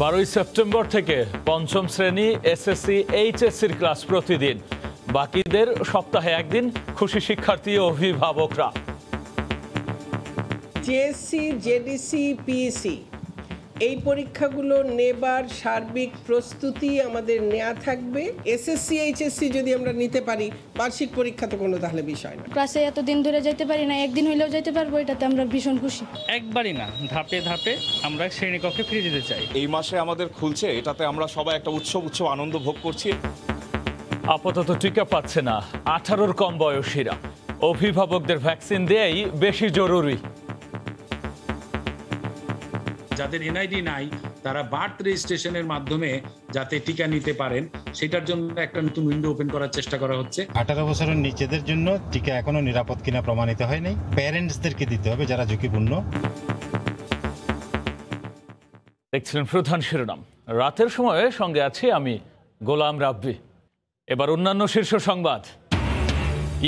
বারোই সেপ্টেম্বর থেকে পঞ্চম শ্রেণি এসএসসি, এইচএসসির ক্লাস প্রতিদিন। বাকিদের সপ্তাহে একদিন খুশি শিক্ষার্থী ও অভিভাবকরা। জেএসসি জেডিসি পিএসসি এই পরীক্ষাগুলো নেবার সার্বিক প্রস্তুতি আমাদের নেওয়া থাকবে। এসএসসি এইচএসসি যদি আমরা নিতে পারি বার্ষিক পরীক্ষা তো কোনো তাহলে বিষয় না। ক্লাসে এতদিন ধরে যাইতে পারি না একদিন হইলেও যাইতে পারব এটাতে আমরা ভীষণ খুশি। একবারই না ধাপে ধাপে আমরা শ্রেণীকক্ষে ফিরে যেতে চাই। এই মাসে আমাদের খুলছে এটাতে আমরা সবাই একটা উৎসব উৎসব আনন্দ ভোগ করছি। আপাতত টিকা পাচ্ছে না আঠারোর কম বয়সীরা। অভিভাবকদের ভ্যাকসিন দেয়াই বেশি জরুরি। যাদের এনআইডি নাই তারা বার্থ রেজিস্ট্রেশনের মাধ্যমে যাতে টিকা নিতে পারেন সেটার জন্য একটা নতুন উইন্ডো ওপেন করার চেষ্টা করা হচ্ছে। আঠারো বছরের নিচেদের জন্য টিকা এখনও নিরাপদ কিনা প্রমাণিত হয়নি প্যারেন্টসদেরকে দিতে হবে যারা ঝুঁকিপূর্ণ। দেখছিলেন প্রধান শিরোনাম। রাতের সময়ে সঙ্গে আছি আমি গোলাম রাব্বি। এবার অন্যান্য শীর্ষ সংবাদ।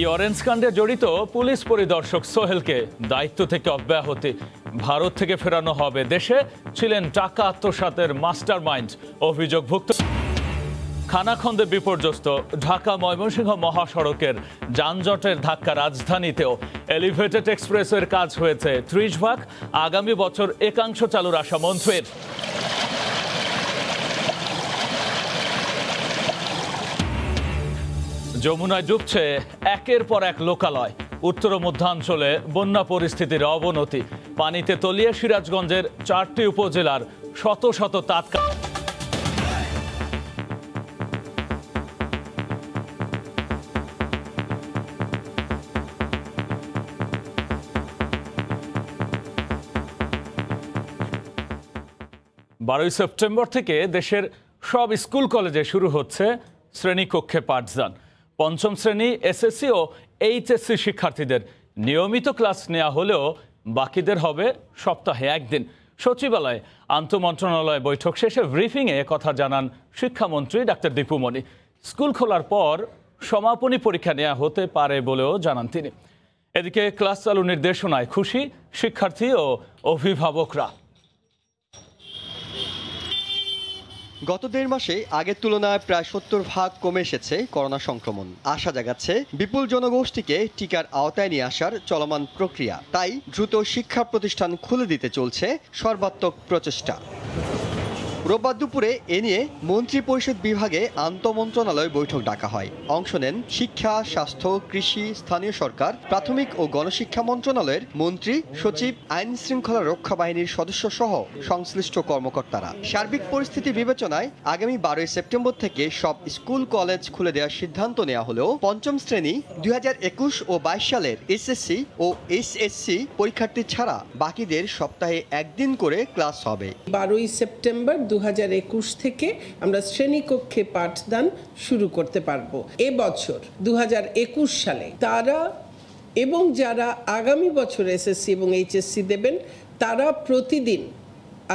ই অরেঞ্জ কাণ্ডে জড়িত পুলিশ পরিদর্শক সোহেলকে দায়িত্ব থেকে অব্যাহতি। ভারত থেকে ফেরানো হবে দেশে, ছিলেন টাকা আত্মসাতের মাস্টার মাইন্ড অভিযোগভুক্ত। খানাখন্দে বিপর্যস্ত ঢাকা ময়মনসিংহ মহাসড়কের যানজটের ধাক্কা রাজধানীতেও। এলিভেটেড এক্সপ্রেসের কাজ হয়েছে ত্রিশ ভাগ, আগামী বছর একাংশ চালুর আশা মন্ত্রীর। যমুনায় ডুবছে একের পর এক লোকালয়। উত্তর মধ্যাঞ্চলে বন্যা পরিস্থিতির অবনতি। পানিতে তলিয়ে সিরাজগঞ্জের চারটি উপজেলার শত শত তাৎকাল বারোই সেপ্টেম্বর থেকে দেশের সব স্কুল কলেজে শুরু হচ্ছে শ্রেণীকক্ষে পাঠদান। পঞ্চম শ্রেণি, এসএসসি ও এইচএসসি শিক্ষার্থীদের নিয়মিত ক্লাস নেওয়া হলেও বাকিদের হবে সপ্তাহে একদিন। সচিবালয়ে আন্তমন্ত্রণালয় বৈঠক শেষে ব্রিফিংয়ে কথা জানান শিক্ষামন্ত্রী ডাক্তার দীপুমণি স্কুল খোলার পর সমাপনী পরীক্ষা নেওয়া হতে পারে বলেও জানান তিনি। এদিকে ক্লাস চালু নির্দেশনায় খুশি শিক্ষার্থী ও অভিভাবকরা। গত দেড় মাসে আগের তুলনায় প্রায় সত্তর ভাগ কমে এসেছে করোনা সংক্রমণ। আশা জাগাচ্ছে বিপুল জনগোষ্ঠীকে টিকার আওতায় নিয়ে আসার চলমান প্রক্রিয়া। তাই দ্রুত শিক্ষা প্রতিষ্ঠান খুলে দিতে চলছে সর্বাত্মক প্রচেষ্টা। রোববার দুপুরে এ নিয়ে মন্ত্রিপরিষদ বিভাগে আন্তমন্ত্রণালয় বৈঠক ডাকা হয়। অংশ নেন শিক্ষা, স্বাস্থ্য, কৃষি, স্থানীয় সরকার, প্রাথমিক ও গণশিক্ষা মন্ত্রণালয়ের মন্ত্রী, সচিব, আইন শৃঙ্খলা রক্ষা বাহিনীর সদস্য সহ সংশ্লিষ্ট কর্মকর্তারা। সার্বিক পরিস্থিতি বিবেচনায় আগামী বারোই সেপ্টেম্বর থেকে সব স্কুল, কলেজ খুলে দেওয়ার সিদ্ধান্ত নেওয়া হলেও পঞ্চম শ্রেণি, দুই হাজার একুশ ও বাইশ সালের এসএসসি ও এইচএসসি পরীক্ষার্থী ছাড়া বাকিদের সপ্তাহে একদিন করে ক্লাস হবে। বারোই সেপ্টেম্বর দু হাজার একুশ থেকে আমরা শ্রেণীকক্ষে পাঠদান শুরু করতে পারব। এবছর দু হাজার একুশ সালে তারা এবং যারা আগামী বছর এসএসসি এবং এইচএসসি দেবেন, তারা প্রতিদিন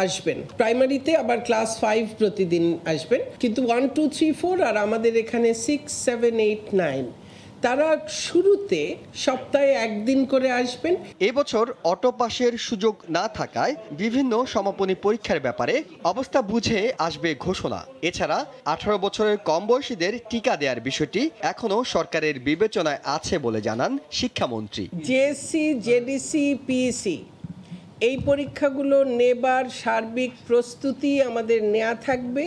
আসবেন। প্রাইমারিতে আবার ক্লাস ফাইভ প্রতিদিন আসবেন। কিন্তু ওয়ান, টু, থ্রি, ফোর আর আমাদের এখানে সিক্স, সেভেন, এইট, নাইন তারা শুরুতে সপ্তাহে একদিন করে আসবেন। এবছর অটো পাসের সুযোগ না থাকায় বিভিন্ন সমাপনী পরীক্ষার ব্যাপারে অবস্থা বুঝে আসবে ঘোষণা। এছাড়া আঠারো বছরের কম বয়সীদের টিকা দেওয়ার বিষয়টি এখনও সরকারের বিবেচনায় আছে বলে জানান শিক্ষামন্ত্রী। জেএসসি জেডিসি পিএসসি এই পরীক্ষাগুলো নেবার সার্বিক প্রস্তুতি আমাদের নেওয়া থাকবে।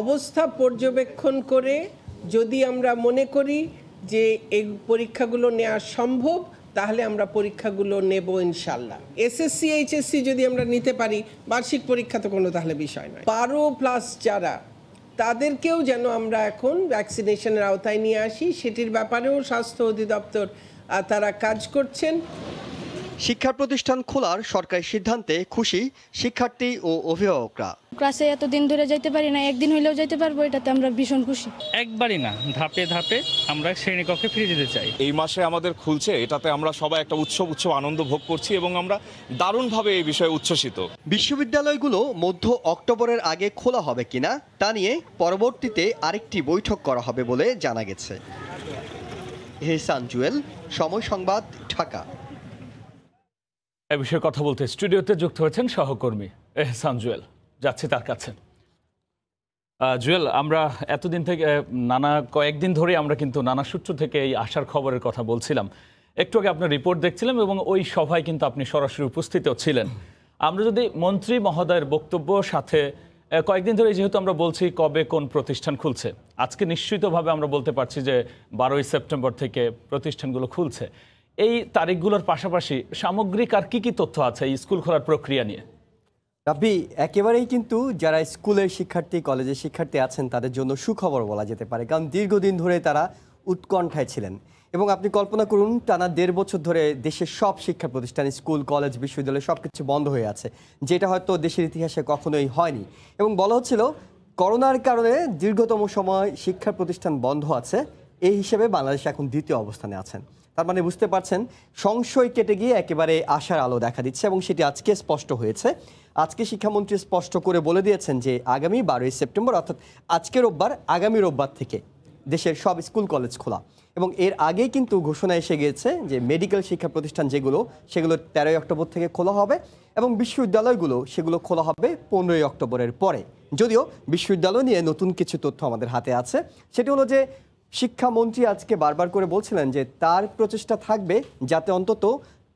অবস্থা পর্যবেক্ষণ করে যদি আমরা মনে করি যে এই পরীক্ষাগুলো নেওয়া সম্ভব, তাহলে আমরা পরীক্ষাগুলো নেব ইনশাল্লাহ এসএসসি, এইচএসসি যদি আমরা নিতে পারি, বার্ষিক পরীক্ষা তো কোনো তাহলে বিষয় নয়। বারো প্লাস যারা, তাদেরকেও যেন আমরা এখন ভ্যাকসিনেশনের আওতায় নিয়ে আসি। সেটির ব্যাপারেও স্বাস্থ্য অধিদপ্তর তারা কাজ করছেন। শিক্ষা প্রতিষ্ঠান খোলার সরকারি সিদ্ধান্তে খুশি শিক্ষার্থী ও অভিভাবকরা। ক্লাসে এতদিন ধরে যাইতে পারি না একদিন হইলেও যাইতে পারব এটাতে আমরা ভীষণ খুশি। একবারই না ধাপে ধাপে আমরা শ্রেণীকক্ষে ফিরে যেতে চাই। এই মাসে আমাদের খুলছে এটাতে আমরা সবাই একটা উৎসব উৎসব আনন্দ ভোগ করছি এবং আমরা দারুণভাবে এই বিষয়ে উচ্ছ্বসিত। বিশ্ববিদ্যালয়গুলো মধ্য অক্টোবরের আগে খোলা হবে কিনা তা নিয়ে পরবর্তীতে আরেকটি বৈঠক করা হবে বলে জানা গেছে। হেসান জুয়েল সময় সংবাদ ঢাকা। এ বিষয়ে কথা বলতে স্টুডিওতে যুক্ত হয়েছেন সহকর্মী এহসান জুয়েল। যাচ্ছি তার কাছে। জুয়েল, আমরা এতদিন থেকে নানা কয়েকদিন ধরে আমরা কিন্তু নানা সূত্র থেকে এই আসার খবরের কথা বলছিলাম। একটু আগে আপনার রিপোর্ট দেখছিলাম এবং ওই সভায় কিন্তু আপনি সরাসরি উপস্থিতও ছিলেন। আমরা যদি মন্ত্রী মহোদয়ের বক্তব্য সাথে কয়েকদিন ধরে যেহেতু আমরা বলছি কবে কোন প্রতিষ্ঠান খুলছে, আজকে নিশ্চিতভাবে আমরা বলতে পারছি যে বারোই সেপ্টেম্বর থেকে প্রতিষ্ঠানগুলো খুলছে। এই তারিখগুলোর পাশাপাশি সামগ্রিক আর কি কি তথ্য আছে এই স্কুল খোলার প্রক্রিয়া নিয়ে? রাব্বি, একেবারেই কিন্তু যারা স্কুলের শিক্ষার্থী, কলেজের শিক্ষার্থী আছেন, তাদের জন্য সুখবর বলা যেতে পারে। কারণ দীর্ঘদিন ধরে তারা উৎকণ্ঠায় ছিলেন। এবং আপনি কল্পনা করুন, টানা দেড় বছর ধরে দেশের সব শিক্ষা প্রতিষ্ঠান, স্কুল, কলেজ, বিশ্ববিদ্যালয় সব কিছু বন্ধ হয়ে আছে। যেটা হয়তো দেশের ইতিহাসে কখনোই হয়নি। এবং বলা হচ্ছিল, করোনার কারণে দীর্ঘতম সময় শিক্ষা প্রতিষ্ঠান বন্ধ আছে। এই হিসেবে বাংলাদেশ এখন দ্বিতীয় অবস্থানে আছেন। তার মানে বুঝতে পারছেন, সংশয় কেটে গিয়ে একেবারে আশার আলো দেখা দিচ্ছে এবং সেটি আজকে স্পষ্ট হয়েছে। আজকে শিক্ষামন্ত্রী স্পষ্ট করে বলে দিয়েছেন যে আগামী বারোই সেপ্টেম্বর, অর্থাৎ আজকে রোববার, আগামী রোববার থেকে দেশের সব স্কুল কলেজ খোলা। এবং এর আগেই কিন্তু ঘোষণা এসে গিয়েছে যে মেডিকেল শিক্ষা প্রতিষ্ঠান যেগুলো, সেগুলো তেরোই অক্টোবর থেকে খোলা হবে এবং বিশ্ববিদ্যালয়গুলো, সেগুলো খোলা হবে পনেরোই অক্টোবরের পরে। যদিও বিশ্ববিদ্যালয় নিয়ে নতুন কিছু তথ্য আমাদের হাতে আছে, সেটি হলো যে শিক্ষামন্ত্রী আজকে বারবার করে বলছিলেন যে তার প্রচেষ্টা থাকবে যাতে অন্তত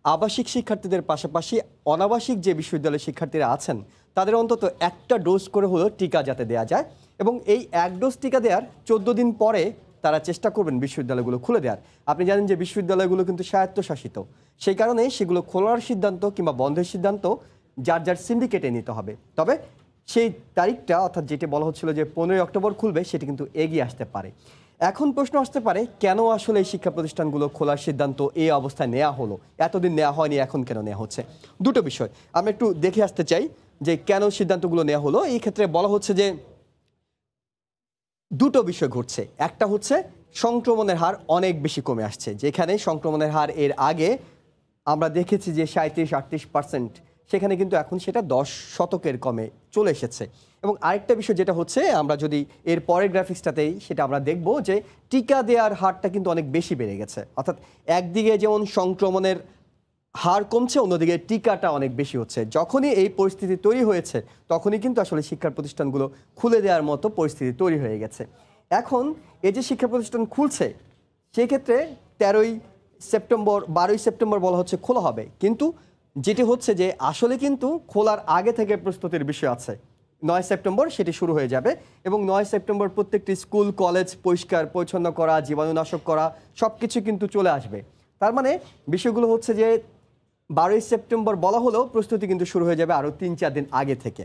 আবাসিক শিক্ষার্থীদের পাশাপাশি অনাবাসিক যে বিশ্ববিদ্যালয়ের শিক্ষার্থীরা আছেন, তাদের অন্তত একটা ডোজ করে হলেও টিকা যাতে দেওয়া যায় এবং এই এক ডোজ টিকা দেওয়ার চোদ্দ দিন পরে তারা চেষ্টা করবেন বিশ্ববিদ্যালয়গুলো খুলে দেওয়ার। আপনি জানেন যে বিশ্ববিদ্যালয়গুলো কিন্তু স্বায়ত্তশাসিত। সেই কারণে সেগুলো খোলার সিদ্ধান্ত কিংবা বন্ধের সিদ্ধান্ত যার যার সিন্ডিকেটে নিতে হবে। তবে সেই তারিখটা অর্থাৎ যেটি বলা হচ্ছিল যে পনেরোই অক্টোবর খুলবে, সেটি কিন্তু এগিয়ে আসতে পারে। এখন প্রশ্ন আসতে পারে, কেন আসলে এই শিক্ষা প্রতিষ্ঠানগুলো খোলার সিদ্ধান্ত এই অবস্থায় নেওয়া হলো? এতদিন নেওয়া হয়নি, এখন কেন নেওয়া হচ্ছে? দুটো বিষয়। আমরা একটু দেখে আসতে চাই যে কেন সিদ্ধান্তগুলো নেওয়া হলো। এই ক্ষেত্রে বলা হচ্ছে যে দুটো বিষয় ঘটছে। একটা হচ্ছে সংক্রমণের হার অনেক বেশি কমে আসছে। যেখানে সংক্রমণের হার এর আগে আমরা দেখেছি যে সাঁত্রিশ আটত্রিশ পার্সেন্ট সেখানে কিন্তু এখন সেটা দশ শতকের কমে চলে এসেছে। এবং আরেকটা বিষয় যেটা হচ্ছে, আমরা যদি এর পরের গ্রাফিক্সটাতেই সেটা আমরা দেখব যে টিকা দেওয়ার হারটা কিন্তু অনেক বেশি বেড়ে গেছে। অর্থাৎ একদিকে যেমন সংক্রমণের হার কমছে, অন্যদিকে টিকাটা অনেক বেশি হচ্ছে। যখনই এই পরিস্থিতি তৈরি হয়েছে, তখনই কিন্তু আসলে শিক্ষা প্রতিষ্ঠানগুলো খুলে দেওয়ার মতো পরিস্থিতি তৈরি হয়ে গেছে। এখন এই যে শিক্ষা প্রতিষ্ঠান খুলছে, সেক্ষেত্রে তেরোই সেপ্টেম্বর, বারোই সেপ্টেম্বর বলা হচ্ছে খোলা হবে। কিন্তু যেটি হচ্ছে যে আসলে কিন্তু খোলার আগে থেকে প্রস্তুতির বিষয় আছে। নয় সেপ্টেম্বর সেটি শুরু হয়ে যাবে এবং নয় সেপ্টেম্বর প্রত্যেকটি স্কুল, কলেজ পরিষ্কার, পরিচ্ছন্ন করা, জীবাণুনাশক করা সব কিছু কিন্তু চলে আসবে। তার মানে বিষয়গুলো হচ্ছে যে বারোই সেপ্টেম্বর বলা হলেও প্রস্তুতি কিন্তু শুরু হয়ে যাবে আরও তিন চার দিন আগে থেকে।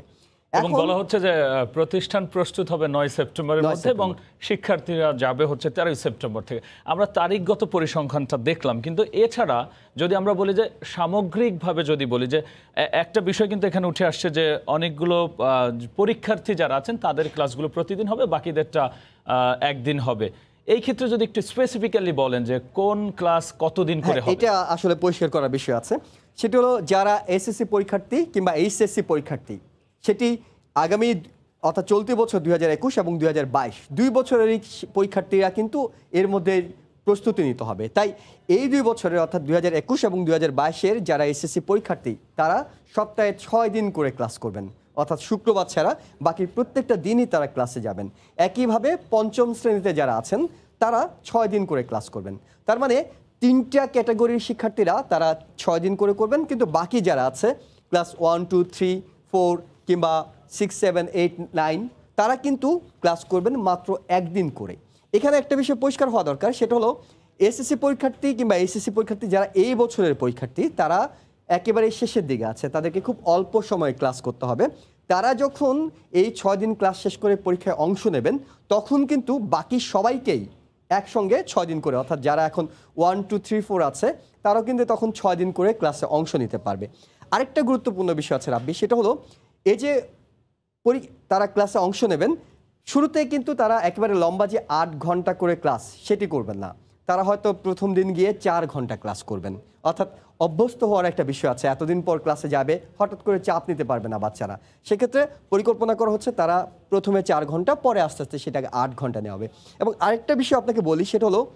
এবং বলা হচ্ছে যে প্রতিষ্ঠান প্রস্তুত হবে নয় সেপ্টেম্বরের 9 মধ্যে এবং শিক্ষার্থীরা যাবে হচ্ছে তেরোই সেপ্টেম্বর থেকে। আমরা তারিখগত পরিসংখ্যানটা দেখলাম কিন্তু এছাড়া যদি আমরা বলি যে সামগ্রিকভাবে যদি বলি যে একটা বিষয় কিন্তু এখানে উঠে আসছে যে অনেকগুলো পরীক্ষার্থী যারা আছেন তাদের ক্লাসগুলো প্রতিদিন হবে বাকিদেরটা একদিন হবে। এই ক্ষেত্রে যদি একটু স্পেসিফিক্যালি বলেন যে কোন ক্লাস কতদিন করে হ্যাঁ, হবে? এটা আসলে পরিষ্কার করার বিষয় আছে। সেটি হলো যারা এসএসসি পরীক্ষার্থী কিংবা এইচএসসি পরীক্ষার্থী সেটি আগামী, অর্থাৎ চলতি বছর দুই হাজার একুশ এবং দুই হাজার বাইশ, দুই বছরের এই পরীক্ষার্থীরা কিন্তু এর মধ্যে প্রস্তুতি নিতে হবে। তাই এই দুই বছরের, অর্থাৎ দুই হাজার একুশ এবং দুই হাজার বাইশের যারা এসএসসি পরীক্ষার্থী, তারা সপ্তাহে ছয় দিন করে ক্লাস করবেন। অর্থাৎ শুক্রবার ছাড়া বাকি প্রত্যেকটা দিনই তারা ক্লাসে যাবেন। একইভাবে পঞ্চম শ্রেণীতে যারা আছেন, তারা ছয় দিন করে ক্লাস করবেন। তার মানে তিনটা ক্যাটাগরির শিক্ষার্থীরা তারা ছয় দিন করে করবেন, কিন্তু বাকি যারা আছে, class one, two, three, four কিংবা সিক্স সেভেন এইট নাইন তারা কিন্তু ক্লাস করবেন মাত্র একদিন করে। এখানে একটা বিষয় পরিষ্কার হওয়া দরকার, সেটা হলো এসএসসি পরীক্ষার্থী কিংবা এসএসসি পরীক্ষার্থী যারা এই বছরের পরীক্ষার্থী, তারা একেবারে শেষের দিকে আছে, তাদেরকে খুব অল্প সময়ে ক্লাস করতে হবে। তারা যখন এই ছয় দিন ক্লাস শেষ করে পরীক্ষায় অংশ নেবেন, তখন কিন্তু বাকি সবাইকেই একসঙ্গে ছয় দিন করে, অর্থাৎ যারা এখন ওয়ান টু থ্রি ফোর আছে, তারাও কিন্তু তখন ছয় দিন করে ক্লাসে অংশ নিতে পারবে। আরেকটা গুরুত্বপূর্ণ বিষয় আছে রাব্বি, সেটা হলো এই যে পরি- তারা ক্লাসে অংশ নেবেন শুরুতে কিন্তু তারা একেবারে লম্বা যে আট ঘণ্টা করে ক্লাস সেটি করবেন না। তারা হয়তো প্রথম দিন গিয়ে চার ঘণ্টা ক্লাস করবেন। অর্থাৎ অভ্যস্ত হওয়ার একটা বিষয় আছে। এতদিন পর ক্লাসে যাবে, হঠাৎ করে চাপ নিতে পারবে না বাচ্চারা। সেক্ষেত্রে পরিকল্পনা করা হচ্ছে তারা প্রথমে চার ঘণ্টা, পরে আস্তে আস্তে সেটাকে আট ঘণ্টা নেওয়া হবে। এবং আরেকটা বিষয় আপনাকে বলি, সেটা হলো,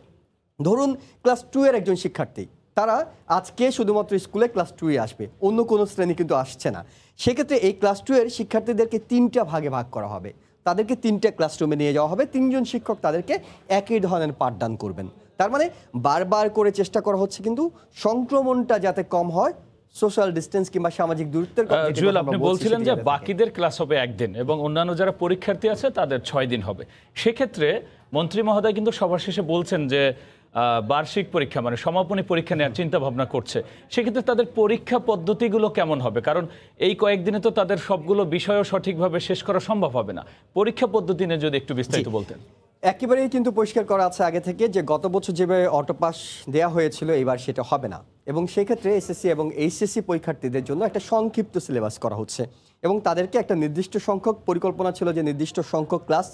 ধরুন ক্লাস টু এর একজন শিক্ষার্থী তারা আজকে শুধুমাত্র স্কুলে ক্লাস টুয়ে আসবে। অন্য কোনো শ্রেণি কিন্তু আসছে না। সেক্ষেত্রে এই ক্লাস টুয়ের শিক্ষার্থীদেরকে তিনটা ভাগে ভাগ করা হবে। তাদেরকে তিনটা ক্লাসরুমে নিয়ে যাওয়া হবে। তিনজন শিক্ষক তাদেরকে একই ধরনের পাঠদান করবেন। তার মানে বারবার করে চেষ্টা করা হচ্ছে কিন্তু সংক্রমণটা যাতে কম হয় সোশ্যাল ডিস্টেন্স কিংবা সামাজিক দূরত্বের জুয়েল আপনি বলছিলেন যে বাকিদের ক্লাস হবে একদিন এবং অন্যান্য যারা পরীক্ষার্থী আছে তাদের ছয় দিন হবে। সেক্ষেত্রে মন্ত্রী মহোদয় কিন্তু সবার শেষে বলছেন যে বার্ষিক পরীক্ষা মানে সমাপনী পরীক্ষা নেওয়ার চিন্তা ভাবনা করছে। সেক্ষেত্রে তাদের পরীক্ষা পদ্ধতিগুলো কেমন হবে? কারণ এই কয়েকদিনে তো তাদের সবগুলো বিষয়ও সঠিকভাবে শেষ করা সম্ভব হবে না। পরীক্ষা পদ্ধতি নিয়ে যদি একটু বিস্তারিত বলতেন। একেবারেই কিন্তু পরিষ্কার করা আছে আগে থেকে যে গত বছর যেভাবে অটো পাস দেওয়া হয়েছিল এবার সেটা হবে না। এবং সেক্ষেত্রে এসএসসি এবং এইচএসসি পরীক্ষার্থীদের জন্য একটা সংক্ষিপ্ত সিলেবাস করা হচ্ছে। এবং তাদেরকে একটা নির্দিষ্ট সংখ্যক পরিকল্পনা ছিল যে নির্দিষ্ট সংখ্যক ক্লাস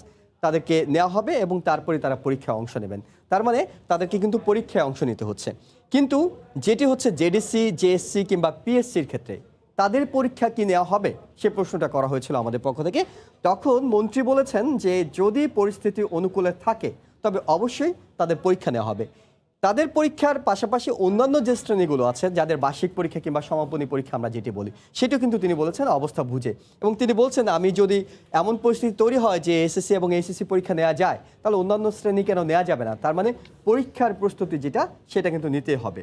তাদেরকে নেওয়া হবে এবং তারপরে তারা পরীক্ষায় অংশ নেবেন। তার মানে তাদেরকে কিন্তু পরীক্ষায় অংশ নিতে হচ্ছে। কিন্তু যেটি হচ্ছে জেডিসি জেএসসি কিংবা পিএসসির ক্ষেত্রে তাদের পরীক্ষা কি নেওয়া হবে সে প্রশ্নটা করা হয়েছিল আমাদের পক্ষ থেকে। তখন মন্ত্রী বলেছেন যে যদি পরিস্থিতি অনুকূলে থাকে তবে অবশ্যই তাদের পরীক্ষা নেওয়া হবে। তাদের পরীক্ষার পাশাপাশি অন্যান্য যে শ্রেণীগুলো আছে, যাদের বার্ষিক পরীক্ষা কিংবা সমাপনী পরীক্ষা আমরা যেটি বলি, সেটিও কিন্তু তিনি বলেছেন অবস্থা বুঝে। এবং তিনি বলছেন, আমি যদি এমন পরিস্থিতি তৈরি হয় যে এসএসসি এবং এসএসসি পরীক্ষা নেওয়া যায়, তাহলে অন্যান্য শ্রেণি কেন নেওয়া যাবে না? তার মানে পরীক্ষার প্রস্তুতি যেটা, সেটা কিন্তু নিতে হবে।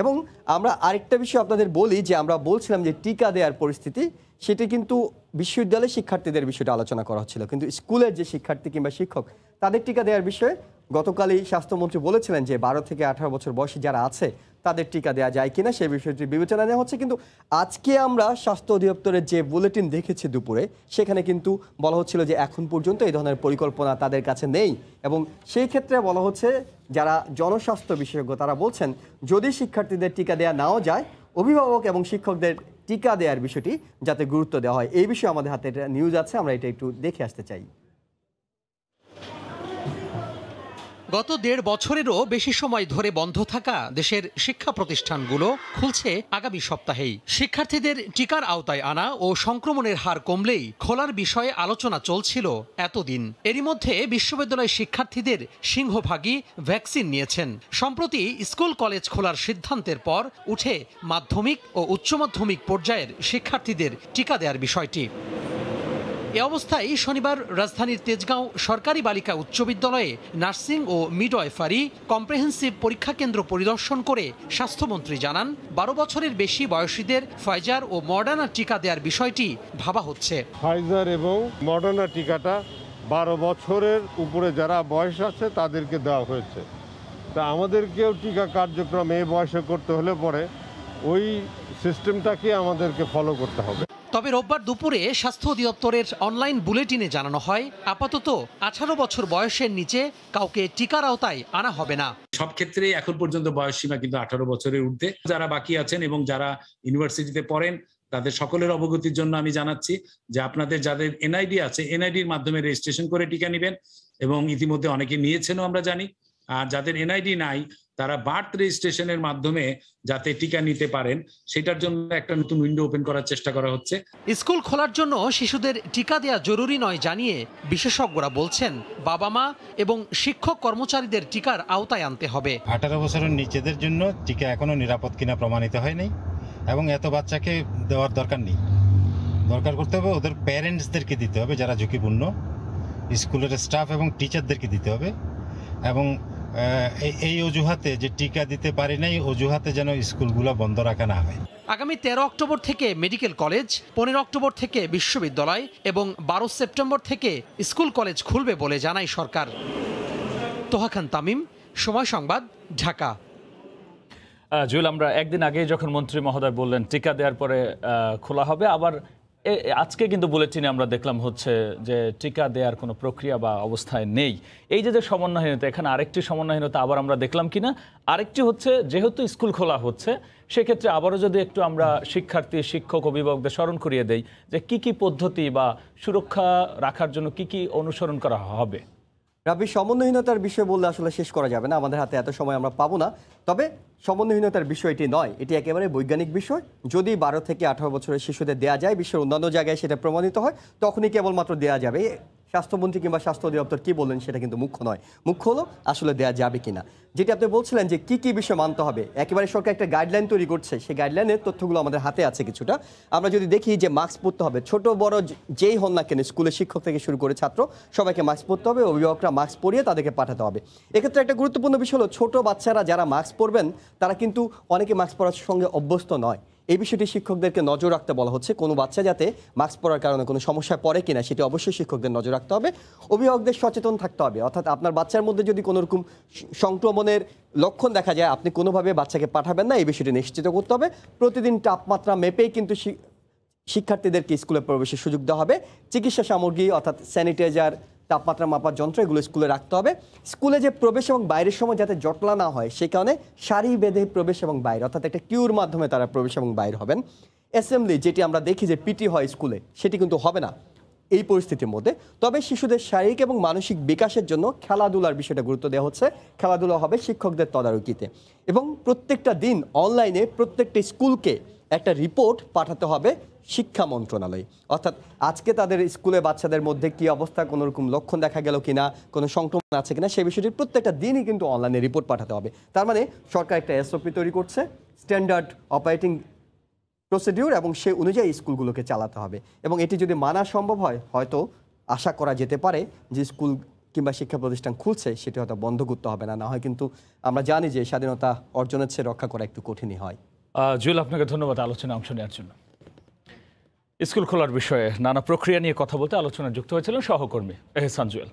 এবং আমরা আরেকটা বিষয় আপনাদের বলি, যে আমরা বলছিলাম যে টিকা দেওয়ার পরিস্থিতি, সেটি কিন্তু বিশ্ববিদ্যালয়ের শিক্ষার্থীদের বিষয়টা আলোচনা করা হচ্ছিল। কিন্তু স্কুলের যে শিক্ষার্থী কিংবা শিক্ষক, তাদের টিকা দেওয়ার বিষয়ে গতকালই স্বাস্থ্যমন্ত্রী বলেছিলেন যে বারো থেকে আঠারো বছর বয়সী যারা আছে, তাদের টিকা দেওয়া যায় কিনা সেই বিষয়টি বিবেচনা নেওয়া হচ্ছে। কিন্তু আজকে আমরা স্বাস্থ্য অধিদপ্তরের যে বুলেটিন দেখেছি দুপুরে, সেখানে কিন্তু বলা হচ্ছিল যে এখন পর্যন্ত এই ধরনের পরিকল্পনা তাদের কাছে নেই এবং সেই ক্ষেত্রে বলা হচ্ছে, যারা জনস্বাস্থ্য বিশেষজ্ঞ, তারা বলছেন, যদি শিক্ষার্থীদের টিকা দেওয়া নাও যায়, অভিভাবক এবং শিক্ষকদের টিকা দেওয়ার বিষয়টি যাতে গুরুত্ব দেওয়া হয়। এই বিষয়ে আমাদের হাতে একটা নিউজ আছে, আমরা এটা একটু দেখে আসতে চাই। গত দেড় বছরেরও বেশি সময় ধরে বন্ধ থাকা দেশের শিক্ষা প্রতিষ্ঠানগুলো খুলছে আগামী সপ্তাহেই। শিক্ষার্থীদের টিকার আওতায় আনা ও সংক্রমণের হার কমলেই খোলার বিষয়ে আলোচনা চলছিল এতদিন। এরই মধ্যে বিশ্ববিদ্যালয় শিক্ষার্থীদের সিংহভাগই ভ্যাকসিন নিয়েছেন। সম্প্রতি স্কুল কলেজ খোলার সিদ্ধান্তের পর উঠে মাধ্যমিক ও উচ্চ মাধ্যমিক পর্যায়ের শিক্ষার্থীদের টিকা দেওয়ার বিষয়টি। এ অবস্থায় শনিবার রাজধানীর তেজগাঁও সরকারি বালিকা উচ্চ বিদ্যালয়ে নার্সিং ও মিডওয়াইফারি কম্প্রেহেন্সিভ পরীক্ষা কেন্দ্র পরিদর্শন করে স্বাস্থ্যমন্ত্রী জানান, বারো বছরের বেশি বয়সীদের ফাইজার ও মডার্না টিকা দেওয়ার বিষয়টি ভাবা হচ্ছে। ফাইজার এবং মডার্না টিকাটা বারো বছরের উপরে যারা বয়স আছে তাদেরকে দেওয়া হয়েছে। তা আমাদেরকেও টিকা কার্যক্রম এই বয়সে করতে হলে পরে ওই সিস্টেমটাকে আমাদেরকে ফলো করতে হবে। তবে রোববার দুপুরে স্বাস্থ্য অধিদপ্তরের অনলাইন বুলেটিনে জানানো হয়, আপাতত আঠারো বছর বয়সের নিচে কাউকে টিকার আওতায় আনা হবে না। সব ক্ষেত্রে এখন পর্যন্ত বয়স সীমা কিন্তু আঠারো বছরের ঊর্ধ্বে। যারা বাকি আছেন এবং যারা ইউনিভার্সিটিতে পড়েন, তাদের সকলের অবগতির জন্য আমি জানাচ্ছি যে আপনাদের যাদের এনআইডি আছে, এনআইডির মাধ্যমে রেজিস্ট্রেশন করে টিকা নেবেন এবং ইতিমধ্যে অনেকে নিয়েছেনও আমরা জানি। আর যাদের এনআইডি নাই তারা বার্থ রেজিস্ট্রেশনের মাধ্যমে যাতে টিকা নিতে পারেন সেটার জন্য একটা নতুন উইন্ডো ওপেন করার চেষ্টা করা হচ্ছে। স্কুল খোলার জন্য শিশুদের টিকা দেওয়া জরুরি নয় জানিয়ে বিশেষজ্ঞরা বলছেন বাবা মা এবং শিক্ষক কর্মচারীদের টিকার আওতায় আনতে হবে। আঠারো বছরের নিচেদের জন্য টিকা এখনও নিরাপদ কিনা প্রমাণিত হয়নি এবং এত বাচ্চাকে দেওয়ার দরকার নেই। দরকার করতে হবে ওদের প্যারেন্টসদেরকে দিতে হবে যারা ঝুঁকিপূর্ণ স্কুলের স্টাফ এবং টিচারদেরকে দিতে হবে এবং এই- অজুহাতে যে টিকা দিতে পারি নাই অজুহাতে যেন স্কুলগুলো বন্ধ রাখা না হয়। আগামী তেরো অক্টোবর থেকে মেডিকেল কলেজ পনেরো অক্টোবর থেকে বিশ্ববিদ্যালয় এবং বারো সেপ্টেম্বর থেকে স্কুল কলেজ খুলবে বলে জানায় সরকার। তোহা খান তামিম সময় সংবাদ ঢাকা। জুয়েল আমরা একদিন আগে যখন মন্ত্রী মহোদয় বললেন টিকা দেওয়ার পরে খোলা হবে আবার আজকে কিন্তু বুলেটিনে আমরা দেখলাম হচ্ছে যে টিকা দেওয়ার কোনো প্রক্রিয়া বা অবস্থায় নেই। এই যে যে সমন্বয়হীনতা, এখানে আরেকটি সমন্বয়হীনতা আবার আমরা দেখলাম কিনা? আরেকটি হচ্ছে, যেহেতু স্কুল খোলা হচ্ছে, সেক্ষেত্রে আবারও যদি একটু আমরা শিক্ষার্থী, শিক্ষক, অভিভাবকদের স্মরণ করিয়ে দেই যে কি কি পদ্ধতি বা সুরক্ষা রাখার জন্য কি কি অনুসরণ করা হবে? রাবি সমন্বয়হীনতার বিষয় বললে আসলে শেষ করা যাবে না, আমাদের হাতে এত সময় আমরা পাবো না। তবে সমন্বয়হীনতার বিষয় এটি নয়, এটি একেবারে বৈজ্ঞানিক বিষয়। যদি বারো থেকে আঠারো বছরের শিশুদের দেয়া যায়, বিশ্বের অন্যান্য জায়গায় সেটা প্রমাণিত হয়, তখনই কেবলমাত্র দেয়া যাবে। স্বাস্থ্যমন্ত্রী কিংবা স্বাস্থ্য অধিদপ্তর কি বললেন সেটা কিন্তু মুখ্য নয়। মুখ্য হলো, আসলে দেয়া যাবে কিনা। যেটি আপনি বলছিলেন যে কি কি বিষয় মানতে হবে, একেবারে সরকার একটা গাইডলাইন তৈরি করছে, সেই গাইডলাইনের তথ্যগুলো আমাদের হাতে আছে কিছুটা। আমরা যদি দেখি যে মাস্ক পরতে হবে, ছোট, বড় যেই হন না কেন, স্কুলের শিক্ষক থেকে শুরু করে ছাত্র, সবাইকে মাস্ক পরতে হবে, অভিভাবকরা মাস্ক পরিয়ে তাদেরকে পাঠাতে হবে। এক্ষেত্রে একটা গুরুত্বপূর্ণ বিষয় হলো, ছোট বাচ্চারা যারা মাস্ক পরবেন, তারা কিন্তু অনেকে মাস্ক পরার সঙ্গে অভ্যস্ত নয়। এই বিষয়টি শিক্ষকদেরকে নজর রাখতে বলা হচ্ছে। কোনো বাচ্চা যাতে মাস্ক পরার কারণে কোনো সমস্যায় পড়ে কিনা, সেটি অবশ্যই শিক্ষকদের নজর রাখতে হবে। অভিভাবকদের সচেতন থাকতে হবে। অর্থাৎ আপনার বাচ্চার মধ্যে যদি কোনো রকম সংক্রমণের লক্ষণ দেখা যায়, আপনি কোনোভাবে বাচ্চাকে পাঠাবেন না। এই বিষয়টি নিশ্চিত করতে হবে। প্রতিদিন তাপমাত্রা মেপেই কিন্তু শিক্ষার্থীদেরকে স্কুলে প্রবেশের সুযোগ দেওয়া হবে। চিকিৎসা সামগ্রী, অর্থাৎ স্যানিটাইজার তাপমাত্রা মাপার যন্ত্র, এগুলো স্কুলে রাখতে হবে। স্কুলে যে প্রবেশ এবং বাইরের সময় যাতে জটলা না হয় সেই কারণে সারি বেঁধে প্রবেশ এবং বাইরে, অর্থাৎ একটা কিউর মাধ্যমে তারা প্রবেশ এবং বাইর হবেন। অ্যাসেম্বলি, যেটি আমরা দেখি যে পিটি হয় স্কুলে, সেটি কিন্তু হবে না এই পরিস্থিতির মধ্যে। তবে শিশুদের শারীরিক এবং মানসিক বিকাশের জন্য খেলাধুলার বিষয়টা গুরুত্ব দেওয়া হচ্ছে। খেলাধুলা হবে শিক্ষকদের তদারকিতে। এবং প্রত্যেকটা দিন অনলাইনে প্রত্যেকটা স্কুলকে একটা রিপোর্ট পাঠাতে হবে শিক্ষা মন্ত্রণালয়। অর্থাৎ আজকে তাদের স্কুলে বাচ্চাদের মধ্যে কি অবস্থা, কোনো রকম লক্ষণ দেখা গেল কিনা, কোনো সংক্রমণ আছে কিনা, সেই বিষয়টি প্রত্যেকটা দিনই কিন্তু অনলাইনে রিপোর্ট পাঠাতে হবে। তার মানে সরকার একটা এসওপি তৈরি করছে স্ট্যান্ডার্ড অপারেটিং প্রসিডিউর এবং সে অনুযায়ী স্কুলগুলোকে চালাতে হবে। এবং এটি যদি মানা সম্ভব হয়, হয়তো আশা করা যেতে পারে যে স্কুল কিংবা শিক্ষা প্রতিষ্ঠান খুলছে, সেটি হয়তো বন্ধ করতে হবে না। না হয় কিন্তু আমরা জানি যে স্বাধীনতা অর্জনের চেয়ে রক্ষা করা একটু কঠিনই হয়। জুয়েল, আপনাকে ধন্যবাদ আলোচনায় অংশ নেওয়ার জন্য। স্কুল খোলার বিষয়ে নানা প্রক্রিয়া নিয়ে কথা বলতে আলোচনায় যুক্ত হয়েছিলেন সহকর্মী এহসান জুয়েল।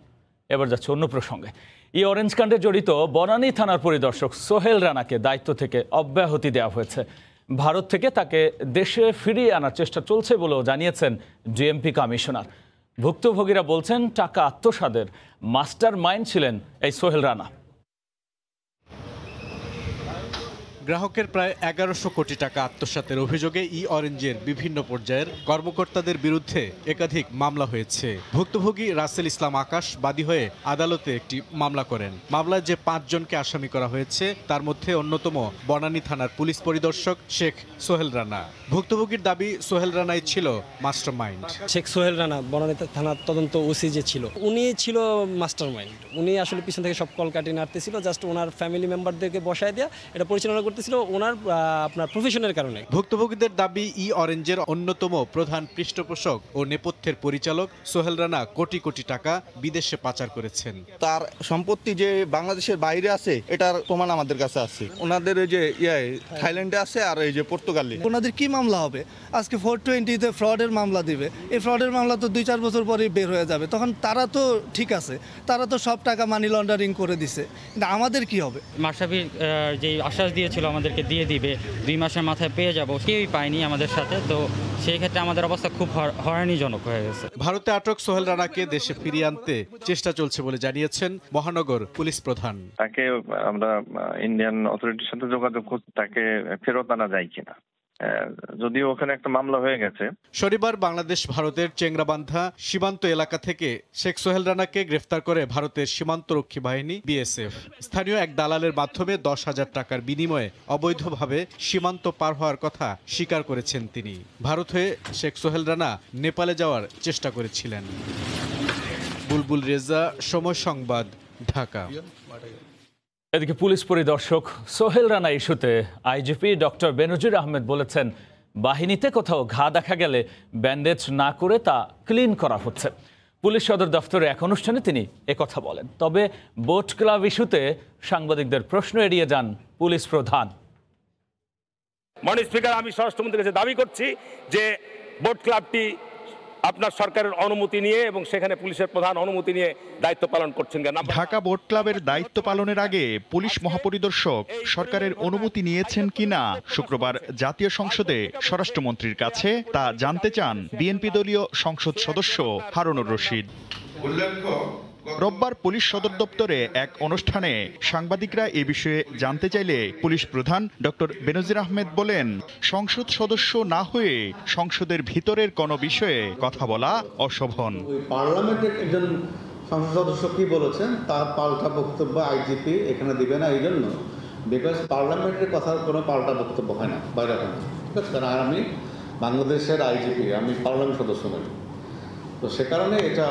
এবার যাচ্ছে অন্য প্রসঙ্গে। এই অরেঞ্জ কাণ্ডে জড়িত বনানী থানার পরিদর্শক সোহেল রানাকে দায়িত্ব থেকে অব্যাহতি দেওয়া হয়েছে। ভারত থেকে তাকে দেশে ফিরিয়ে আনার চেষ্টা চলছে বলেও জানিয়েছেন ডিএমপি কমিশনার। ভুক্তভোগীরা বলছেন, টাকা আত্মসাদের মাস্টার মাইন্ড ছিলেন এই সোহেল রানা। গ্রাহকের প্রায় এগারোশো কোটি টাকা আত্মসাতের অভিযোগে ই অরেঞ্জের বিভিন্ন পর্যায়ের কর্মকর্তাদের বিরুদ্ধে একাধিক মামলা হয়েছে। ভুক্তভোগী রাসেল ইসলাম আকাশ বাদী হয়ে আদালতে একটি মামলা করেন। মামলায় যে পাঁচজনকে আসামি করা হয়েছে, তার মধ্যে অন্যতম বনানী থানার পুলিশ পরিদর্শক শেখ সোহেল রানা। ভুক্তভোগীর দাবি সোহেল রানাই ছিল মাস্টার মাইন্ড শেখ সোহেল রানা বনানী থানার তদন্ত ওসি যে ছিল, উনি ছিল মাস্টার মাইন্ড উনি আসলে পিছন থেকে সব কল কাটিয়ে নাড়তেছিল, জাস্ট ওনার ফ্যামিলি মেম্বারদেরকে বসায় দেওয়া এটা পরিচালনা করতেছিল ওনার আহ, আপনার প্রফেশনের কারণে। ভুক্তভোগীদের দাবি ই অরেঞ্জের অন্যতম প্রধান পৃষ্ঠপোষক ও নেপথ্যের পরিচালক সোহেল রানা কোটি কোটি টাকা বিদেশে পাচার করেছেন। তার সম্পত্তি যে বাংলাদেশের বাইরে আছে এটার প্রমাণ আমাদের কাছে আছে। ওনাদের এই যে ইয়ে থাইল্যান্ডে আছে আর এই যে পর্তুগালে। ওনাদের কি মামলা হবে? আজকে ফোর টোয়েন্টিতে ফ্রডের মামলা দিবে। এই ফ্রডের মামলা তো দুই চার বছর পরেই বের হয়ে যাবে। তখন তারা তো ঠিক আছে। তারা তো সব টাকা মানি লন্ডারিং করে দিছে। কিন্তু আমাদের কি হবে? মার্শাবির যে আশ্বাস দিয়েছিল আমাদেরকে দিয়ে দিবে দুই মাসের মাথায় পেয়ে যাব কেউই পায়নি আমাদের সাথে তো সেই ক্ষেত্রে আমাদের অবস্থা খুব হর- হয়রানিজনক হয়ে গেছে। ভারতে আটক সোহেল রানাকে দেশে ফিরিয়ে আনতে চেষ্টা চলছে বলে জানিয়েছেন মহানগর পুলিশ প্রধান। তাকে আমরা ইন্ডিয়ান অথরিটির সাথে যোগাযোগ করছি তাকে ফেরত আনা যায় কিনা। যদিও ওখানে একটা মামলা হয়ে গেছে। শনিবার বাংলাদেশ, ভারতের চেংরাবান্ধা সীমান্ত এলাকা থেকে শেখ সোহেল রানাকে গ্রেফতার করে ভারতের সীমান্তরক্ষী বাহিনী, বিএসএফ। স্থানীয় এক দালালের মাধ্যমে দশ হাজার টাকার বিনিময়ে অবৈধভাবে সীমান্ত পার হওয়ার কথা স্বীকার করেছেন তিনি। ভারত হয়ে শেখ সোহেল রানা নেপালে যাওয়ার চেষ্টা করেছিলেন। বুলবুল রেজা, সময় সংবাদ, ঢাকা। এদিকে পুলিশ পরিদর্শক সোহেল রানা ইস্যুতে আইজিপি ডক্টর বেনজির আহমেদ বলেছেন, বাহিনীতে কোথাও ঘা দেখা গেলে ব্যান্ডেজ না করে তা ক্লিন করা হচ্ছে। পুলিশ সদর দফতরে এক অনুষ্ঠানে তিনি একথা বলেন। তবে বোট ক্লাব ইস্যুতে সাংবাদিকদের প্রশ্ন এড়িয়ে যান পুলিশ প্রধান। মাননীয় স্পিকার, আমি স্বরাষ্ট্রমন্ত্রীর কাছে দাবি করছি যে বোট ক্লাবটি আপনার সরকারের অনুমতি নিয়ে এবং সেখানে পুলিশের প্রধান অনুমতি নিয়ে দায়িত্ব পালন করছেন কেন? ঢাকা বোট ক্লাবের দায়িত্ব পালনের আগে পুলিশ মহাপরিদর্শক সরকারের অনুমতি নিয়েছেন কিনা শুক্রবার জাতীয় সংসদে স্বরাষ্ট্রমন্ত্রীর কাছে তা জানতে চান বিএনপি দলীয় সংসদ সদস্য হারুনুর রশিদ। রোববার পুলিশ সদর দপ্তরে এক অনুষ্ঠানে সাংবাদিকরা এ বিষয়ে জানতে চাইলে পুলিশ প্রধান ডক্টর বেনজির আহমেদ বলেন, সংসদ সদস্য না হয়ে সংসদের ভিতরের কোনো বিষয়ে কথা বলা অশোভন। পার্লামেন্টের একজন সংসদ সদস্য কি বলেছেন? তার পাল্টা বক্তব্য আইজিপি এখানে দিবে না এই জন্য বিকজ পার্লামেন্টের কথা কোনো পাল্টা বক্তব্য হয় না, বাইরে আমি বাংলাদেশের আইজিপি, আমি পার্লামেন্ট সদস্য নই তো সে কারণে এটা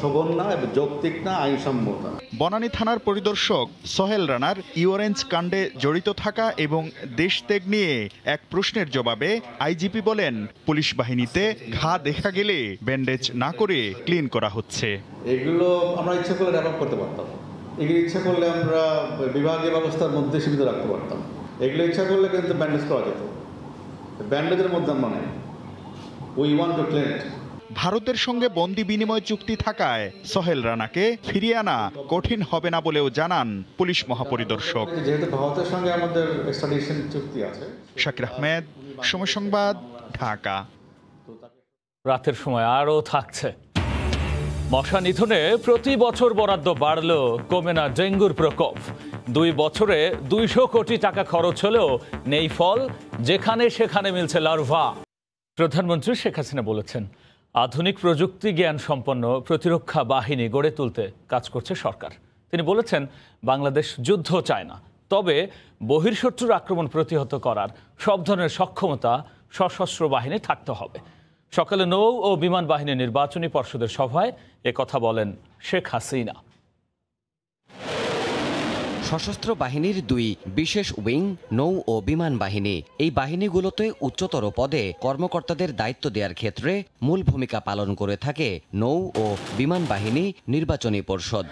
শোভন না যৌক্তিক না আইনসম্মত বনানী থানার পরিদর্শক সোহেল রানার ইউরেঞ্জ কাণ্ডে জড়িত থাকা এবং দেশত্যাগ নিয়ে এক প্রশ্নের জবাবে আইজিপি বলেন পুলিশ বাহিনীতে ঘা দেখা গেলে ব্যান্ডেজ না করে ক্লিন করা হচ্ছে। এগুলো আমরা ইচ্ছা করলে র্যাপ করতে পারতাম। এগুলো ইচ্ছা করলে আমরা বিভাগীয় ব্যবস্থার মধ্যে সীমিত রাখতে পারতাম। এগুলো ইচ্ছা করলে কিন্তু ব্যান্ডেজ করা যেত। ব্যান্ডেজের মধ্যে আমরা নেই। উই ওয়ান্ট টু ক্লিন ভারতের সঙ্গে বন্দি বিনিময় চুক্তি থাকায় সোহেল রানাকে ফিরিয়ে আনা কঠিন হবে না বলেও জানান পুলিশ মহাপরিদর্শক। শাকির আহমেদ সময় সংবাদ ঢাকা। রাতের সময় আরও থাকছে। মশা নিধনে প্রতি বছর বরাদ্দ বাড়লেও কমে না ডেঙ্গুর প্রকোপ। দুই বছরে দুইশো কোটি টাকা খরচ হলেও নেই ফল যেখানে সেখানে মিলছে লার্ভা। প্রধানমন্ত্রী শেখ হাসিনা বলেছেন আধুনিক প্রযুক্তি জ্ঞান সম্পন্ন প্রতিরক্ষা বাহিনী গড়ে তুলতে কাজ করছে সরকার। তিনি বলেছেন, বাংলাদেশ যুদ্ধ চায় না, তবে বহির্শত্রুর আক্রমণ প্রতিহত করার সব ধরনের সক্ষমতা সশস্ত্র বাহিনী থাকতে হবে। সকালে নৌ ও বিমান বাহিনী নির্বাচনী পর্ষদের সভায় কথা বলেন শেখ হাসিনা। সশস্ত্র বাহিনীর দুই বিশেষ উইং, নৌ ও বিমান বাহিনী। এই বাহিনীগুলোতে উচ্চতর পদে কর্মকর্তাদের দায়িত্ব দেওয়ার ক্ষেত্রে মূল ভূমিকা পালন করে থাকে নৌ ও বিমান বাহিনী নির্বাচনী পর্ষদ।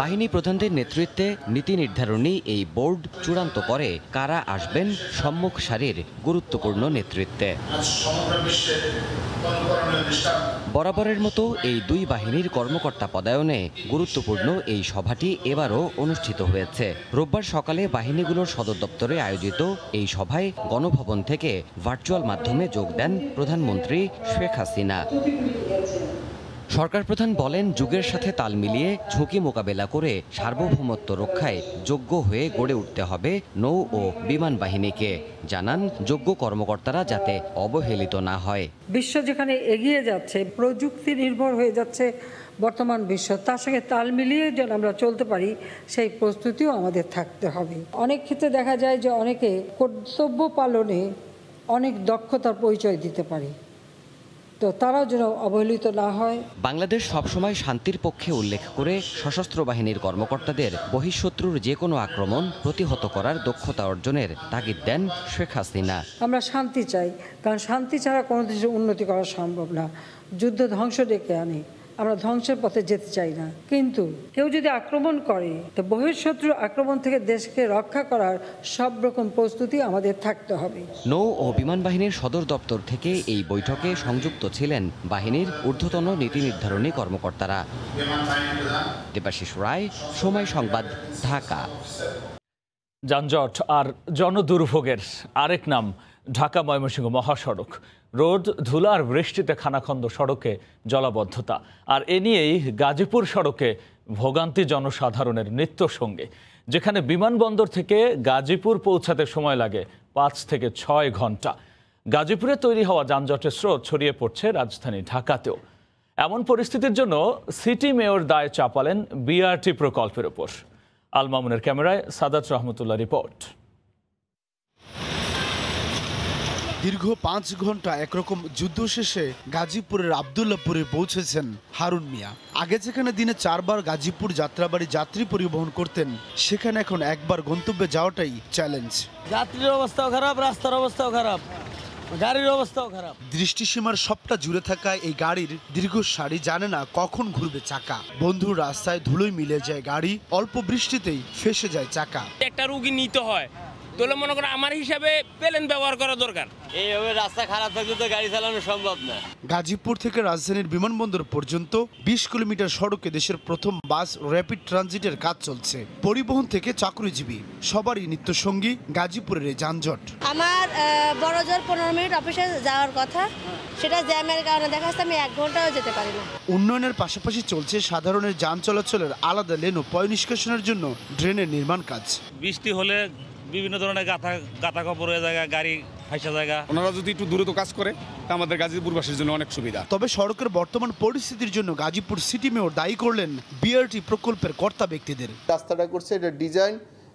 বাহিনী প্রধানদের নেতৃত্বে নীতি নির্ধারণী এই বোর্ড চূড়ান্ত করে কারা আসবেন সম্মুখ সারির গুরুত্বপূর্ণ নেতৃত্বে। বরাবরের মতো এই দুই বাহিনীর কর্মকর্তা পদায়নে গুরুত্বপূর্ণ এই সভাটি এবারও অনুষ্ঠিত হয়েছে। রোববার সকালে বাহিনীগুলোর সদর দপ্তরে আয়োজিত এই সভায় গণভবন থেকে ভার্চুয়াল মাধ্যমে যোগ দেন প্রধানমন্ত্রী শেখ হাসিনা। সরকার প্রধান বলেন, যুগের সাথে তাল মিলিয়ে ঝুঁকি মোকাবেলা করে সার্বভৌমত্ব রক্ষায় যোগ্য হয়ে গড়ে উঠতে হবে নৌ ও বিমান বাহিনীকে। জানান, যোগ্য কর্মকর্তারা যাতে অবহেলিত না হয়। বিশ্ব যেখানে এগিয়ে যাচ্ছে, প্রযুক্তি নির্ভর হয়ে যাচ্ছে বর্তমান বিশ্ব। তার সঙ্গে তাল মিলিয়ে যেন আমরা চলতে পারি, সেই প্রস্তুতিও আমাদের থাকতে হবে। অনেক ক্ষেত্রে দেখা যায় যে অনেকে কর্তব্য পালনে অনেক দক্ষতার পরিচয় দিতে পারে। তো তারাও যেন অবহেলিত না হয়। বাংলাদেশ সবসময় শান্তির পক্ষে উল্লেখ করে সশস্ত্র বাহিনীর কর্মকর্তাদের বহিঃশত্রুর যে কোনো আক্রমণ প্রতিহত করার দক্ষতা অর্জনের তাগিদ দেন শেখ হাসিনা। আমরা শান্তি চাই কারণ শান্তি ছাড়া কোনো দেশের উন্নতি করা সম্ভব না। যুদ্ধ ধ্বংস ডেকে আনে। আমরা ধ্বংসের পথে যেতে চাই না। কিন্তু কেউ যদি আক্রমণ করে তো বহিঃশত্রু আক্রমণ থেকে দেশকে রক্ষা করার সব রকম প্রস্তুতি আমাদের থাকতে হবে। নৌ ও বিমান বাহিনীর সদর দপ্তর থেকে এই বৈঠকে সংযুক্ত ছিলেন বাহিনীর ঊর্ধ্বতন নীতি নির্ধারণী কর্মকর্তারা। দেবাশিস রায় সময় সংবাদ ঢাকা। যানজট আর জনদুর্ভোগের আরেক নাম ঢাকা ময়মনসিংহ মহাসড়ক। রোদ ধুলার বৃষ্টিতে খানাখন্দ সড়কে জলাবদ্ধতা। আর এ নিয়েই গাজীপুর সড়কে ভোগান্তি জনসাধারণের নিত্য সঙ্গে, যেখানে বিমানবন্দর থেকে গাজীপুর পৌঁছাতে সময় লাগে পাঁচ থেকে ছয় ঘণ্টা। গাজীপুরে তৈরি হওয়া যানজটের স্রোত ছড়িয়ে পড়ছে রাজধানী ঢাকাতেও। এমন পরিস্থিতির জন্য সিটি মেয়র দায় চাপালেন বিআরটি প্রকল্পের ওপর। আল মামুনের ক্যামেরায় সাদাত রহমতুল্লাহ রিপোর্ট। দীর্ঘ পাঁচ ঘণ্টা একরকম যুদ্ধ শেষে গাজীপুরের আবদুল্লাপুরে পৌঁছেছেন হারুন মিয়া। আগে যেখানে দিনে চারবার গাজীপুর যাত্রাবাড়ি যাত্রী পরিবহন করতেন সেখানে এখন একবার গন্তব্যে যাওয়াটাই চ্যালেঞ্জ যাত্রীর অবস্থাও খারাপ রাস্তার অবস্থাও খারাপ গাড়ির অবস্থাও খারাপ। দৃষ্টিসীমার সবটা জুড়ে থাকা এই গাড়ির দীর্ঘ সারি জানে না কখন ঘুরবে চাকা। বন্ধুর রাস্তায় ধুলোয় মিলে যায় গাড়ি অল্প বৃষ্টিতেই ফেসে যায় চাকা। একটা রুগী নিতে হয় তাহলে মনে করো আমার হিসাবে প্লেন ব্যবহার করা দরকার। এইভাবে রাস্তা খারাপ থাকলে তো গাড়ি চালানো সম্ভব না। গাজীপুর থেকে রাজধানীর বিমানবন্দর পর্যন্ত বিশ কিলোমিটার সড়কে দেশের প্রথম বাস র্যাপিড ট্রানজিটের কাজ চলছে। পরিবহন থেকে চাকরিজীবী সবারই নিত্যসঙ্গী গাজীপুরের এই যানজট। আমার বড় জোর পনেরো মিনিট অফিসে যাওয়ার কথা। সেটা জ্যামের কারণে দেখা যাচ্ছে আমি এক ঘন্টাও যেতে পারি না। উন্নয়নের পাশাপাশি চলছে সাধারণের যান চলাচলের আলাদা লেন ও পয় নিষ্কাশনের জন্য ড্রেনের নির্মাণ কাজ। বৃষ্টি হলে বিভিন্ন ধরনের গাথা গাথা কাপড় হয়ে জায়গা গাড়ি ফাইসা জায়গা। ওনারা যদি একটু দূরত্ব কাজ করে তা আমাদের গাজীপুরবাসীর জন্য অনেক সুবিধা। তবে সড়কের বর্তমান পরিস্থিতির জন্য গাজীপুর সিটি মেয়র দায়ী করলেন বিআরটি প্রকল্পের কর্তা ব্যক্তিদের। রাস্তাটা করছে এটা ডিজাইন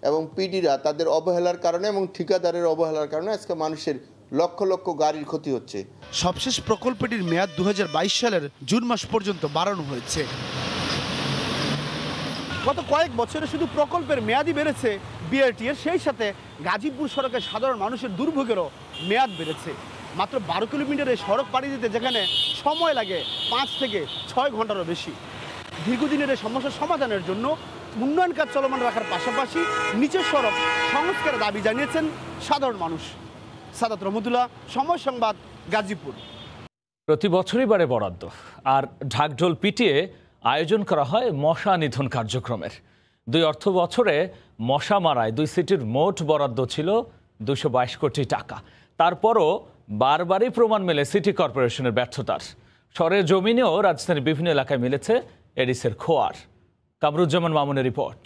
এবং পিডিরা তাদের অবহেলার কারণে এবং ঠিকাদারের অবহেলার কারণে আজকে মানুষের লক্ষ লক্ষ গাড়ির ক্ষতি হচ্ছে। সবশেষ প্রকল্পটির মেয়াদ দু হাজার বাইশ সালের জুন মাস পর্যন্ত বাড়ানো হয়েছে। গত কয়েক বছরে শুধু প্রকল্পের মেয়াদই বেড়েছে বিআরটি এর, সেই সাথে গাজীপুর সড়কের সাধারণ মানুষের দুর্ভোগেরও মেয়াদ বেড়েছে। মাত্র বারো কিলোমিটারের সড়ক পাড়ি দিতে যেখানে সময় লাগে, পাঁচ থেকে ছয় ঘন্টারও বেশি। দীর্ঘদিনের এই সমস্যার সমাধানের জন্য উন্নয়ন কাজ চলমান রাখার পাশাপাশি নিচের সড়ক সংস্কারের দাবি জানিয়েছেন সাধারণ মানুষ। সাদাত রহমতুল্লাহ, সময় সংবাদ, গাজীপুর। প্রতি বছরই বাড়ে বরাদ্দ, আর ঢাকঢোল পিটিয়ে আয়োজন করা হয় মশা নিধন কার্যক্রমের। দুই অর্থ বছরে মশা মারায় দুই সিটির মোট বরাদ্দ ছিল দুশো কোটি টাকা। তারপরও বারবারই প্রমাণ মেলে সিটি কর্পোরেশনের ব্যর্থতার। শহরের জমিনেও রাজধানীর বিভিন্ন এলাকায় মিলেছে এডিসের খোয়ার। কামরুজ্জামান মামুনের রিপোর্ট।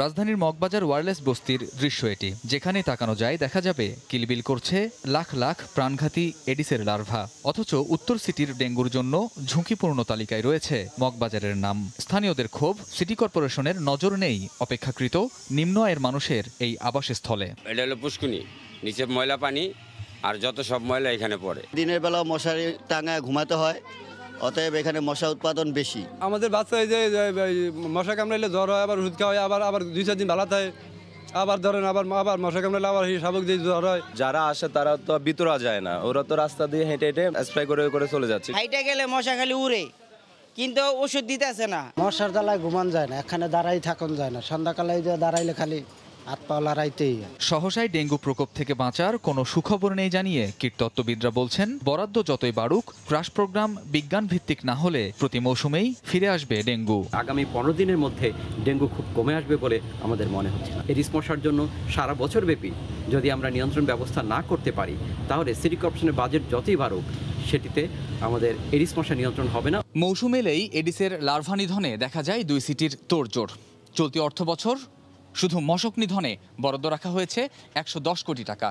রাজধানীর মগবাজার ওয়ারলেস বস্তির দৃশ্য এটি। যেখানে তাকানো যায় দেখা যাবে কিলবিল করছে লাখ লাখ প্রাণঘাতী এডিসের লার্ভা। অথচ উত্তর সিটির ডেঙ্গুর জন্য ঝুঁকিপূর্ণ তালিকায় রয়েছে মগবাজারের নাম। স্থানীয়দের ক্ষোভ সিটি কর্পোরেশনের নজর নেই অপেক্ষাকৃত নিম্ন আয়ের মানুষের এই আবাসস্থলে। এটা হলো পুষ্কুনি নিচে ময়লা পানি আর যত সব ময়লা এখানে পড়ে। দিনের বেলা মশারি টাঙায় ঘুমাতে হয় অতএব এখানে মশা উৎপাদন বেশি। আমাদের বাচ্চা এই যে মশা কামড়াইলে জ্বর হয় আবার ওষুধ খাওয়ায় আবার আবার দুই চার দিন ভালো থাকে। আবার ধরেন আবার আবার মশা কামড়াইলে আবার সেই শাবক দিয়ে জ্বর হয়। যারা আসে তারা তো ভিতরা যায় না। ওরা তো রাস্তা দিয়ে হেঁটে হেঁটে স্প্রে করে করে চলে যাচ্ছে। হাইটে গেলে মশা খালি উড়ে কিন্তু ওষুধ দিতেছে না। মশার জ্বালায় ঘুমান যায় না এখানে দাঁড়াই থাকুন যায় না। সন্ধ্যাকালে যে দাঁড়াইলে খালি হাত পা লড়াইতেই। সহসায় ডেঙ্গু প্রকোপ থেকে বাঁচার কোনো সুখবর নেই জানিয়ে কীটতত্ত্ববিদরা বলছেন বরাদ্দ যতই বাড়ুক ক্রাশ প্রোগ্রাম বিজ্ঞান ভিত্তিক না হলে প্রতি মৌসুমেই ফিরে আসবে ডেঙ্গু। আগামী পনেরো দিনের মধ্যে ডেঙ্গু খুব কমে আসবে বলে আমাদের মনে হচ্ছে না। এডিস মশার জন্য সারা বছর ব্যাপী যদি আমরা নিয়ন্ত্রণ ব্যবস্থা না করতে পারি তাহলে সিটি কর্পোরেশনের বাজেট যতই বাড়ুক সেটিতে আমাদের এডিস মশা নিয়ন্ত্রণ হবে না। মৌসুম এলেই এডিসের লার্ভা নিধনে দেখা যায় দুই সিটির তোড়জোড়। চলতি অর্থ বছর শুধু মশক নিধনে বরাদ্দ রাখা হয়েছে একশো দশ কোটি টাকা,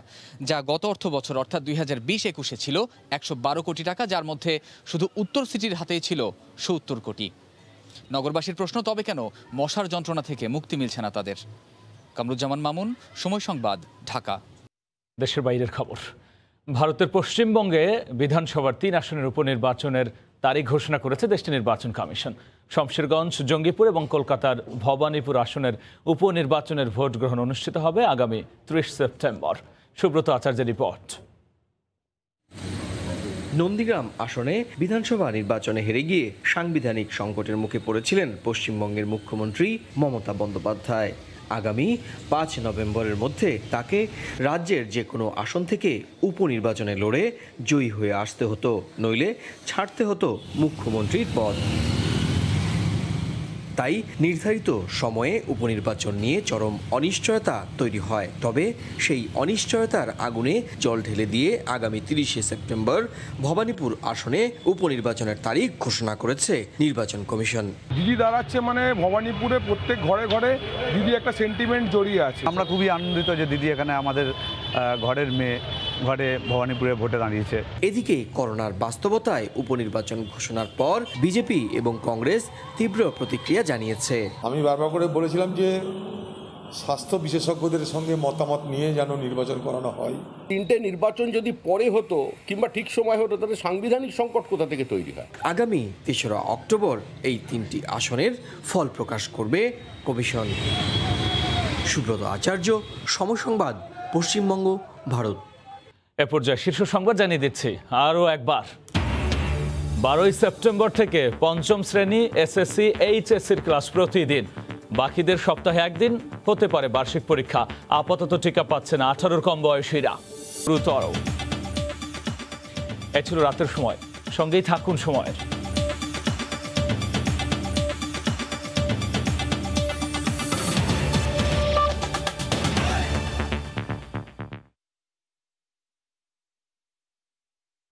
যা গত অর্থ বছর অর্থাৎ দুই হাজার বিশ একুশে ছিল একশো বারো কোটি টাকা, যার মধ্যে শুধু উত্তর সিটির হাতেই ছিল সত্তর কোটি। নগরবাসীর প্রশ্ন, তবে কেন মশার যন্ত্রণা থেকে মুক্তি মিলছে না তাদের? কামরুজ্জামান মামুন, সময় সংবাদ, ঢাকা। দেশের বাইরের খবর। ভারতের পশ্চিমবঙ্গে বিধানসভার তিন আসনের উপনির্বাচনের তারিখ ঘোষণা করেছে দেশটির নির্বাচন কমিশন। শমশেরগঞ্জ, জঙ্গিপুর এবং কলকাতার ভবানীপুর আসনের উপনির্বাচনের ভোট গ্রহণ অনুষ্ঠিত হবে আগামী ত্রিশ সেপ্টেম্বর। সুব্রত আচার্যের রিপোর্ট। নন্দীগ্রাম আসনে বিধানসভা নির্বাচনে হেরে গিয়ে সাংবিধানিক সংকটের মুখে পড়েছিলেন পশ্চিমবঙ্গের মুখ্যমন্ত্রী মমতা বন্দ্যোপাধ্যায়। আগামী পাঁচ নভেম্বরের মধ্যে তাকে রাজ্যের যে কোনো আসন থেকে উপনির্বাচনে লড়ে জয়ী হয়ে আসতে হতো, নইলে ছাড়তে হতো মুখ্যমন্ত্রীর পদ। তাই নির্ধারিত সময়ে উপনির্বাচন নিয়ে চরম অনিশ্চয়তা তৈরি হয়। তবে সেই অনিশ্চয়তার আগুনে জল ঢেলে দিয়ে আগামী তিরিশে সেপ্টেম্বর ভবানীপুর আসনে উপনির্বাচনের তারিখ ঘোষণা করেছে নির্বাচন কমিশন। দিদি দাঁড়াচ্ছে মানে ভবানীপুরে প্রত্যেক ঘরে ঘরে দিদি একটা সেন্টিমেন্ট জড়িয়ে আছে। আমরা খুবই আনন্দিত যে দিদি এখানে আমাদের ঘরের মেয়ে। ঘরে ভবানীপুরে ভোটে দাঁড়িয়েছে। এদিকে করোনার বাস্তবতায় উপনির্বাচন ঘোষণার পর বিজেপি এবং কংগ্রেস তীব্র প্রতিক্রিয়া জানিয়েছে। আমি বারবার করে বলেছিলাম যে স্বাস্থ্য বিশেষজ্ঞদের সঙ্গে মতামত নিয়ে যেন নির্বাচন করানো হয়। তিনটে নির্বাচন যদি পরে হতো কিংবা ঠিক সময় হতো তাহলে সাংবিধানিক সংকট কোথা থেকে তৈরি হয়? আগামী তেসরা অক্টোবর এই তিনটি আসনের ফল প্রকাশ করবে কমিশন। সুব্রত আচার্য সমসংবাদ পশ্চিমবঙ্গ ভারত। এ পর্যায়ে শীর্ষ সংবাদ জানিয়ে দিচ্ছি আরও একবার। বারোই সেপ্টেম্বর থেকে পঞ্চম শ্রেণি এসএসসি এইচএসসির ক্লাস প্রতিদিন। বাকিদের সপ্তাহে একদিন হতে পারে বার্ষিক পরীক্ষা। আপাতত টিকা পাচ্ছে না আঠারোর কম বয়সীরা। গুরুতর। এ ছিল রাতের সময়। সঙ্গেই থাকুন সময়ের